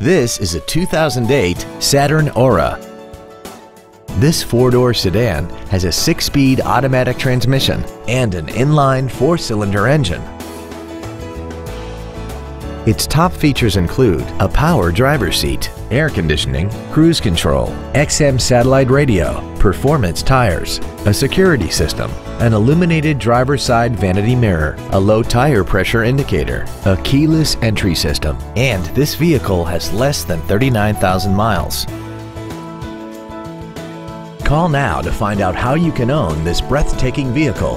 This is a 2008 Saturn Aura. This four-door sedan has a six-speed automatic transmission and an inline four-cylinder engine. Its top features include a power driver seat, air conditioning, cruise control, XM satellite radio, performance tires, a security system, an illuminated driver's side vanity mirror, a low tire pressure indicator, a keyless entry system, and this vehicle has less than 39,000 miles. Call now to find out how you can own this breathtaking vehicle.